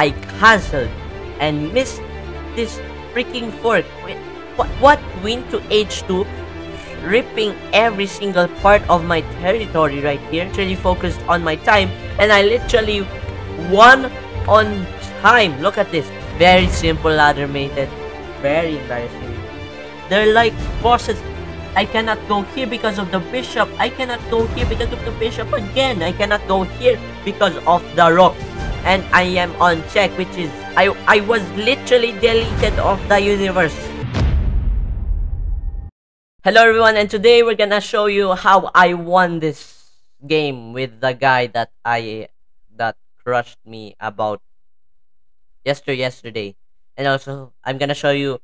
I castled and missed this freaking fork. What, what? Queen to h2 ripping every single part of my territory right here. Literally focused on my time and I literally won on time. Look at this. Very simple ladder method. Very embarrassing. They're like bosses. I cannot go here because of the bishop. I cannot go here because of the bishop again. I cannot go here because of the rook. And I am on check, which is I I was literally deleted off the universe. Hello everyone, and today we're gonna show you how I won this game with the guy that I that crushed me about yesterday yesterday. And also I'm gonna show you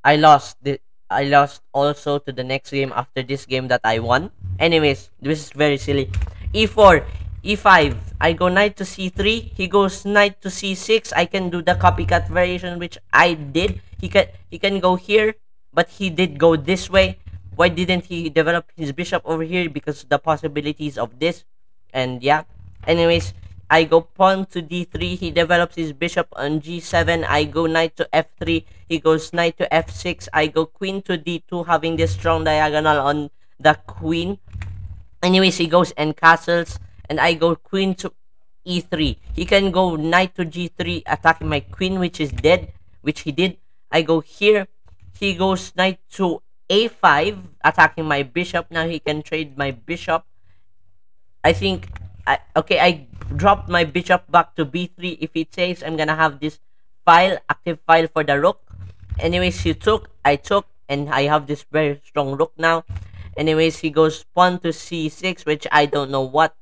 I lost the I lost also to the next game after this game that I won. Anyways, this is very silly. E4, E5, I go knight to C3, he goes knight to C6. I can do the copycat variation which I did. He can he can go here but he did go this way. Why didn't he develop his bishop over here? Because the possibilities of this. And yeah. Anyways, I go pawn to d3. He develops his bishop on g7. I go knight to f3. He goes knight to f6. I go queen to d2, having this strong diagonal on the queen. Anyways, he goes and castles. And I go queen to e3. He can go knight to g3, attacking my queen, which is dead, which he did. I go here he goes knight to a5, attacking my bishop. Now he can trade my bishop. I think, I, okay, I dropped my bishop back to b3. If he takes, I'm gonna have this file, active file for the rook. Anyways, he took, I took, and I have this very strong rook now. Anyways, he goes pawn to c6, which I don't know what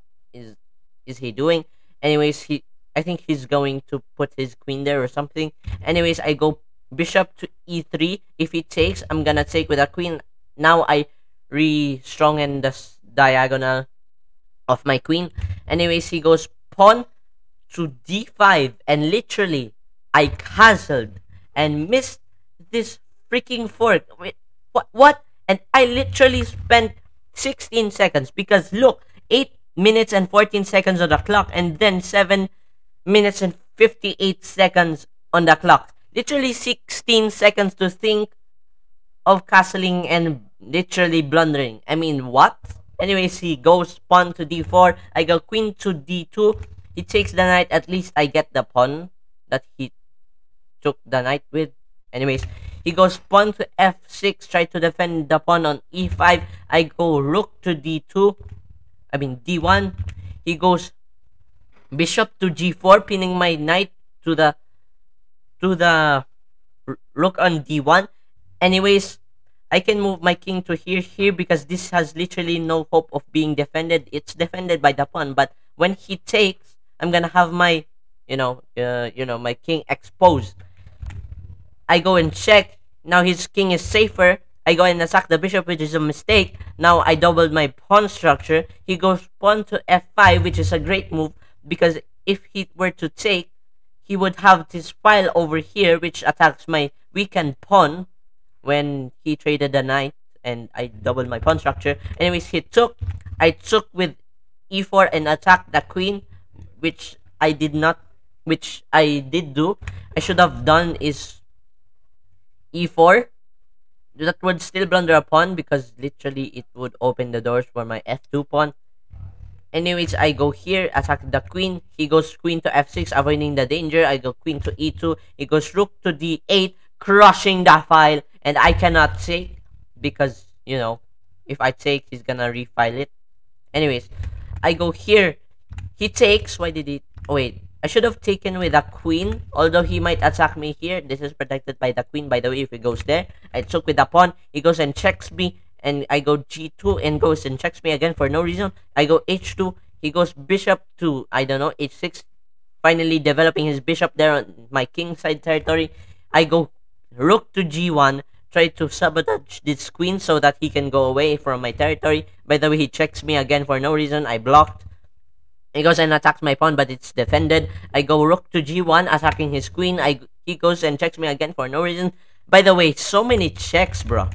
is he doing. Anyways, he I think he's going to put his queen there or something. Anyways, I go bishop to e3 if he takes i'm gonna take with a queen. Now i re-strongen the diagonal of my queen. Anyways he goes pawn to d5 and literally i castled and missed this freaking fork. Wait, what what? And i literally spent 16 seconds because look 8 minutes and 14 seconds on the clock and then 7 minutes and 58 seconds on the clock literally 16 seconds to think of castling and literally blundering. I mean, what? Anyways, he goes pawn to d4. I go queen to d2. He takes the knight. At least I get the pawn that he took the knight with. Anyways, he goes pawn to f6. Try to defend the pawn on e5. I go rook to d2. I mean, d1. He goes bishop to g4, pinning my knight to the to the rook on d1. Anyways, I can move my king to here, here, because this has literally no hope of being defended. It's defended by the pawn, but when he takes, I'm gonna have my, you know, uh, you know, my king exposed. I go and check. Now his king is safer. I go and attack the bishop, which is a mistake. Now I doubled my pawn structure. He goes pawn to f5, which is a great move, because if he were to take, he would have this file over here which attacks my weakened pawn when he traded the knight and I doubled my pawn structure. Anyways, he took, I took with e4 and attacked the queen, which I did not, which I did do. I should have done is e4. That would still blunder a pawn because literally it would open the doors for my f2 pawn. Anyways, I go here, attack the queen. He goes queen to f6, avoiding the danger. I go queen to e2. He goes rook to d8, crushing the file. And I cannot take because, you know, if I take, he's gonna refile it. Anyways, I go here. He takes. Why did he... Oh, wait. I should have taken with a queen. Although he might attack me here. This is protected by the queen, by the way, if he goes there. I took with the pawn. He goes and checks me and I go g2 and goes and checks me again for no reason. I go h2, he goes bishop to, I don't know, h6, finally developing his bishop there on my king side territory. I go rook to g1, try to sabotage this queen so that he can go away from my territory. By the way, he checks me again for no reason. I blocked. He goes and attacks my pawn, but it's defended. I go rook to g1, attacking his queen. I He goes and checks me again for no reason. By the way, so many checks, bro.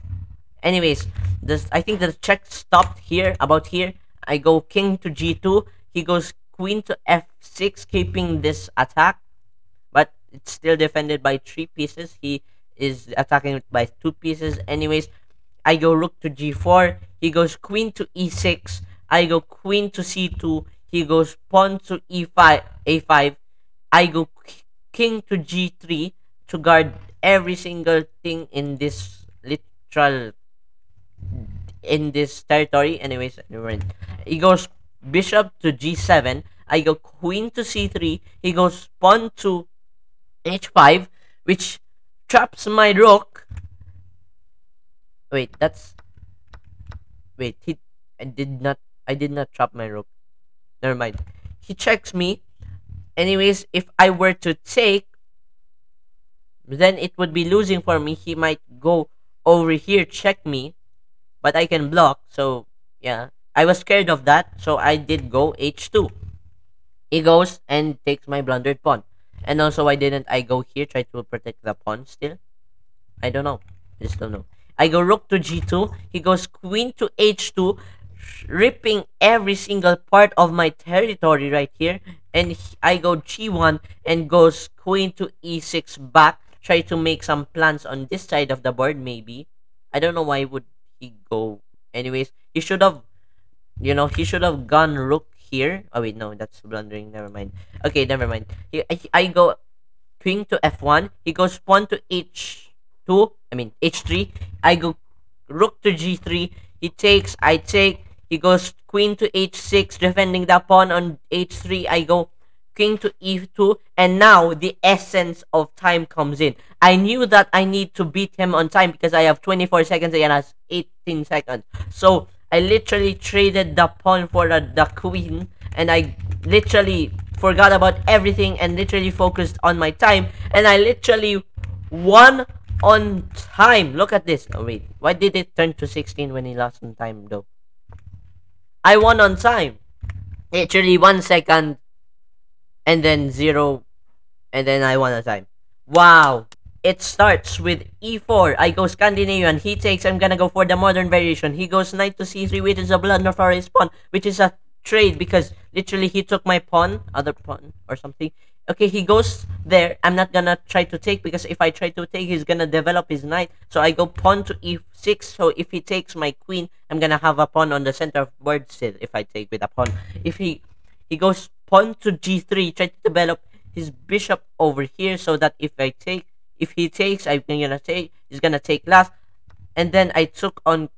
Anyways, this I think the check stopped here, about here. I go king to g2. He goes queen to f6, keeping this attack. But it's still defended by three pieces. He is attacking it by two pieces. Anyways, I go rook to g4. He goes queen to e6. I go queen to c2. He goes pawn to e5, a5. I go king to g3 to guard every single thing in this literal in this territory. Anyways, he goes bishop to g7. I go queen to c3. He goes pawn to h5, which traps my rook. Wait, that's wait. He I did not. I did not trap my rook. Never mind. He checks me. Anyways, if I were to take, then it would be losing for me. He might go over here, check me, but I can block. So yeah, I was scared of that. So I did go h2. He goes and takes my blundered pawn. And also, why didn't I go here, try to protect the pawn still? I don't know. I just don't know. I go rook to g2. He goes queen to h2, ripping every single part of my territory right here. And I go g1 and goes queen to e6 back. Try to make some plans on this side of the board, maybe. I don't know why would he go. Anyways, he should have, you know, he should have gone rook here. Oh wait, no, that's blundering. Never mind. Okay, never mind. He, I, I go queen to f1. He goes pawn to h2. I mean h3. I go rook to g3. He takes. I take. He goes queen to h6, defending the pawn on h3. I go king to e2 and now the essence of time comes in i knew that i need to beat him on time because i have 24 seconds and has 18 seconds so I literally traded the pawn for the, the queen and I literally forgot about everything and literally focused on my time and I literally won on time. Look at this. Oh wait, why did it turn to 16 when he lost on time though? I won on time. Literally one second and then zero and then I won on time. Wow. It starts with e4. I go Scandinavian. He takes. I'm gonna go for the modern variation. He goes knight to c3, which is a blood blunder for his pawn, which is a trade because literally he took my pawn, other pawn or something. Okay, he goes there. I'm not gonna try to take because if I try to take, he's gonna develop his knight. So I go pawn to e6. So if he takes my queen, I'm gonna have a pawn on the center of board still. If I take with a pawn, if he he goes pawn to g3, try to develop his bishop over here so that if I take if he takes, I'm gonna take. He's gonna take last, and then I took on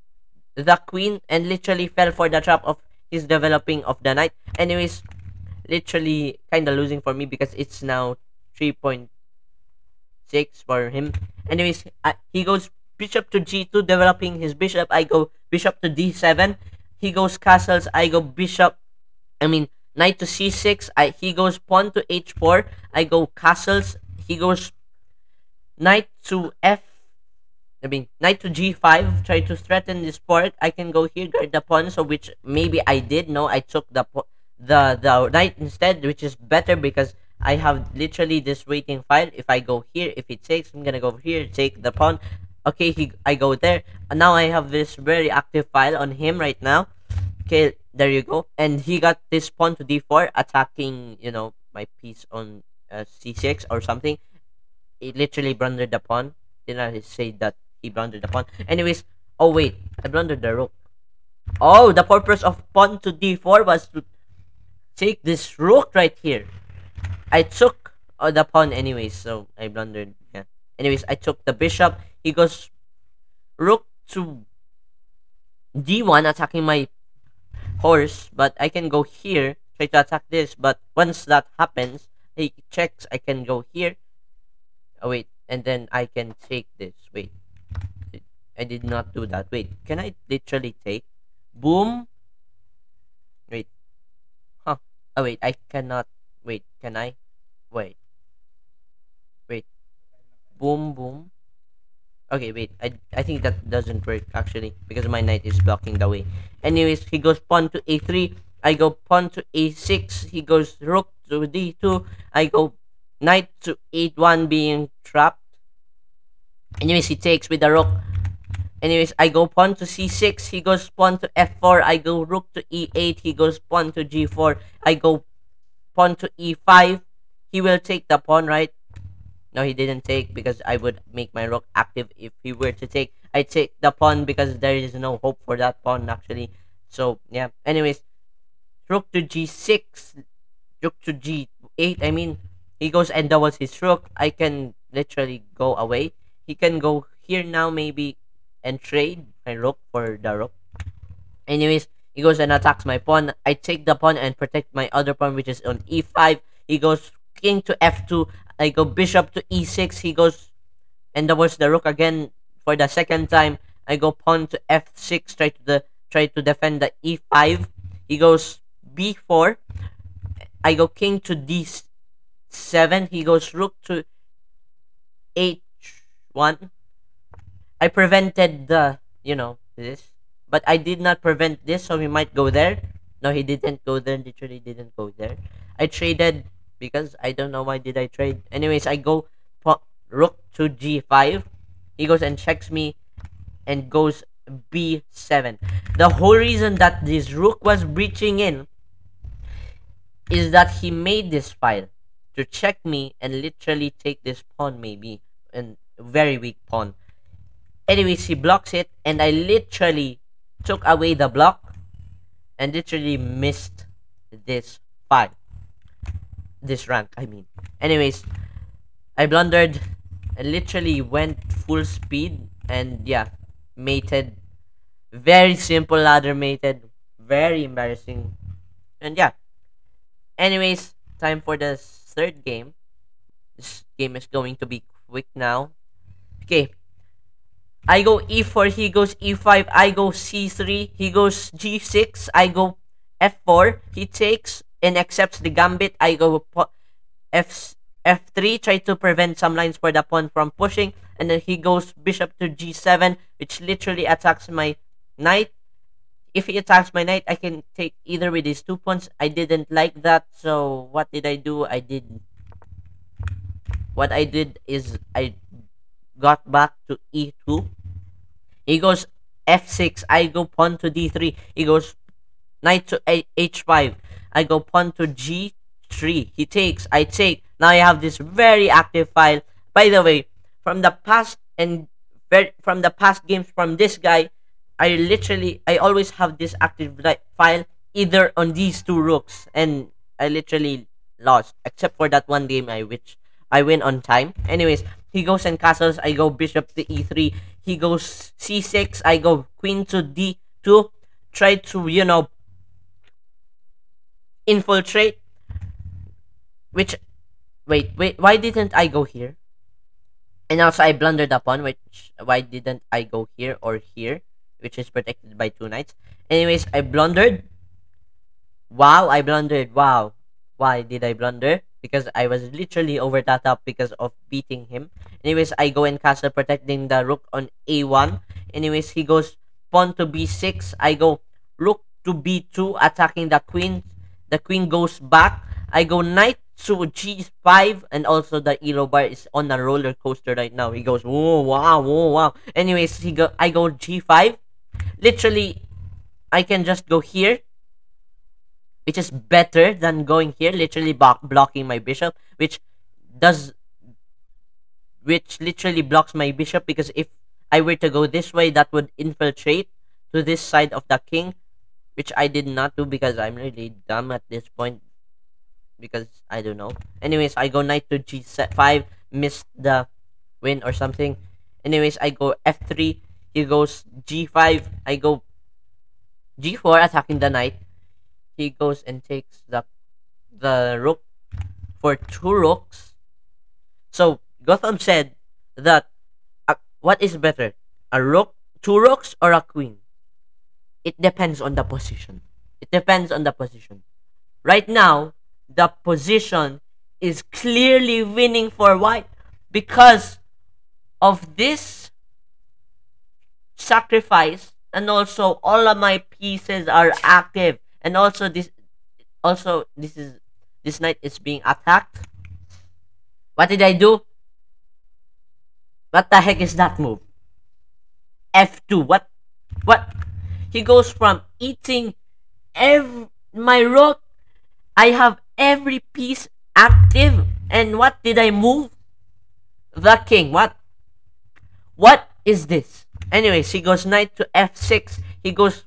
the queen and literally fell for the trap of his developing of the knight. Anyways, literally kind of losing for me because it's now 3.6 for him. Anyways, he goes bishop to g2, developing his bishop. I go bishop to d7. He goes castles. I go bishop. I mean knight to c6. I he goes pawn to h4. I go castles. He goes knight to f I mean knight to g5 try to threaten this port I can go here guard the pawn so which maybe I did no I took the the the knight instead which is better because I have literally this waiting file. If I go here if it takes I'm gonna go here take the pawn. Okay he I go there. Now I have this very active file on him right now. Okay there you go. And he got this pawn to d4 attacking you know my piece on uh, c6 or something. He literally blundered the pawn. Did I say that he blundered the pawn? Anyways, oh wait, I blundered the rook. Oh, the purpose of pawn to d4 was to take this rook right here. I took uh, the pawn anyways, so I blundered. Yeah. Anyways, I took the bishop. He goes rook to d1, attacking my horse. But I can go here, try to attack this. But once that happens, he checks. I can go here oh wait and then I can take this wait I did not do that wait can I literally take boom wait huh oh wait I cannot wait can I? Wait. Wait. Boom boom. Okay wait I, I think that doesn't work actually because my knight is blocking the way. Anyways he goes pawn to a3 I go pawn to a6 he goes rook to d2 I go knight to e1 being trapped. Anyways, he takes with the rook. Anyways, I go pawn to c6. He goes pawn to f4. I go rook to e8. He goes pawn to g4. I go pawn to e5. He will take the pawn, right? No, he didn't take because I would make my rook active if he were to take. I take the pawn because there is no hope for that pawn actually. So yeah. Anyways, rook to g6, rook to g8. I mean, he goes and doubles his rook. I can literally go away. He can go here now maybe and trade my rook for the rook. Anyways, he goes and attacks my pawn. I take the pawn and protect my other pawn which is on e5. He goes king to f2. I go bishop to e6. He goes and doubles the rook again for the second time. I go pawn to f6. Try to the try to defend the e5. He goes b4. I go king to d7. He goes rook to h1. I prevented the you know this, but I did not prevent this, so he might go there. No, he didn't go there. Literally didn't go there. I traded because I don't know why did I trade. Anyways, I go rook to g5. He goes and checks me and goes b7. The whole reason that this rook was breaching in is that he made this file to check me and literally take this pawn maybe and very weak pawn. Anyways, he blocks it and I literally took away the block and literally missed this fight. this rank, I mean. Anyways, I blundered. I literally went full speed and yeah, mated. Very simple ladder mated. Very embarrassing. And yeah. Anyways, time for the third game. This game is going to be quick now. Okay. I go e4, he goes e5, I go c3, he goes g6, I go f4, he takes and accepts the gambit, I go f f3, try to prevent some lines for the pawn from pushing, and then he goes bishop to g7, which literally attacks my knight. If he attacks my knight, I can take either with these two pawns. I didn't like that, so what did I do? I did... What I did is I got back to e2. He goes f6, I go pawn to d3. He goes knight to h5. I go pawn to g3. He takes, I take. Now I have this very active file. By the way, from the past and from the past games from this guy, I literally, I always have this active file either on these two rooks. And I literally lost. Except for that one game I which I win on time. Anyways, he goes and castles. I go bishop to e3. He goes c6. I go queen to d2. Try to, you know, infiltrate which wait wait why didn't i go here and also i blundered upon which why didn't i go here or here which is protected by two knights anyways i blundered wow i blundered wow why did i blunder because i was literally over that up because of beating him anyways i go and castle protecting the rook on a1 anyways he goes pawn to b6 i go rook to b2 attacking the queen the queen goes back. I go knight to g5 and also the elo bar is on a roller coaster right now. He goes, oh wow, oh wow. Anyways, he go I go g5. Literally, I can just go here. Which is better than going here, literally block blocking my bishop, which does which literally blocks my bishop because if I were to go this way, that would infiltrate to this side of the king which I did not do because I'm really dumb at this point because I don't know. Anyways, I go knight to g5, missed the win or something. Anyways, I go f3, he goes g5, I go g4 attacking the knight. He goes and takes the the rook for two rooks. So Gotham said that uh, what is better, a rook, two rooks, or a queen? it depends on the position. It depends on the position. Right now, the position is clearly winning for white because of this sacrifice and also all of my pieces are active and also this also this is this knight is being attacked what did i do what the heck is that move f2 what what he goes from eating every my rook. I have every piece active. And what did I move? the king. What? What is this? Anyways, he goes knight to f6. He goes,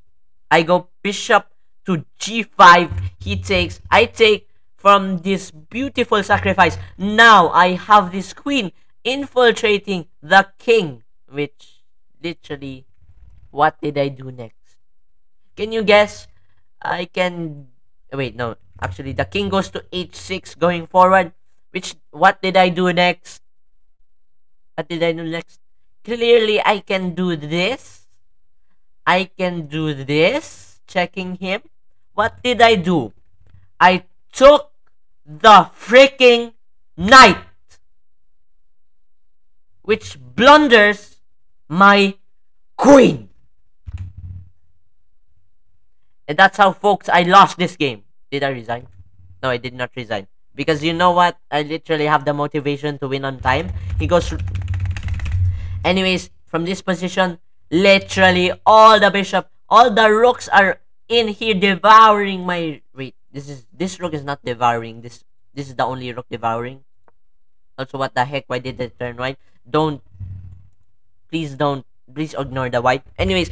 I go bishop to g5. He takes, I take from this beautiful sacrifice. Now I have this queen infiltrating the king. Which, literally, what did I do next? Can you guess? I can, wait, no. Actually, the king goes to h6 going forward. Which, what did I do next? What did I do next? Clearly, I can do this. I can do this. Checking him. What did I do? I took the freaking knight. Which blunders my queen. And that's how, folks, I lost this game. Did I resign? No, I did not resign. Because you know what? I literally have the motivation to win on time. He goes Anyways, from this position, literally all the bishop, all the rooks are in here devouring my wait. This is this rook is not devouring. This this is the only rook devouring. Also, what the heck? Why did it turn white? Don't please don't please ignore the white. Anyways,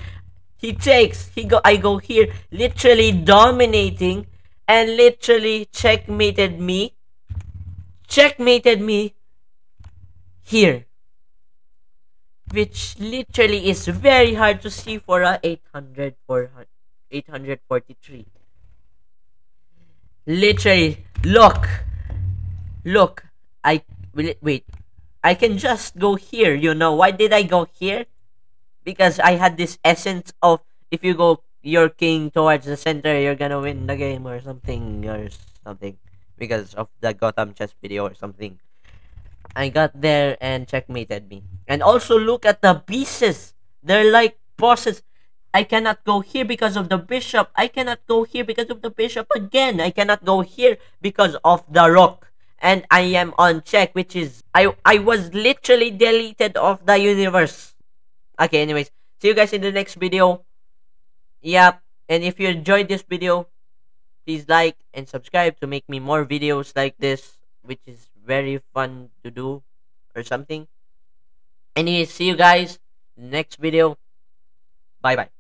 he takes. He go. I go here, literally dominating, and literally checkmated me. Checkmated me here which literally is very hard to see for a 800 843 literally look look i will wait. I can just go here you know. Why did i go here? Because i had this essence of if you go your king towards the center you're gonna win the game or something or something. Because of the gotham chess video or something I got there and checkmated me. And also look at the pieces. They're like bosses. I cannot go here because of the bishop. I cannot go here because of the bishop again. I cannot go here because of the rook. And I am on check, which is I I was literally deleted off the universe. Okay, anyways. See you guys in the next video. Yep. And if you enjoyed this video, please like and subscribe to make me more videos like this, which is very fun to do or something. Anyway, see you guys next video. Bye bye.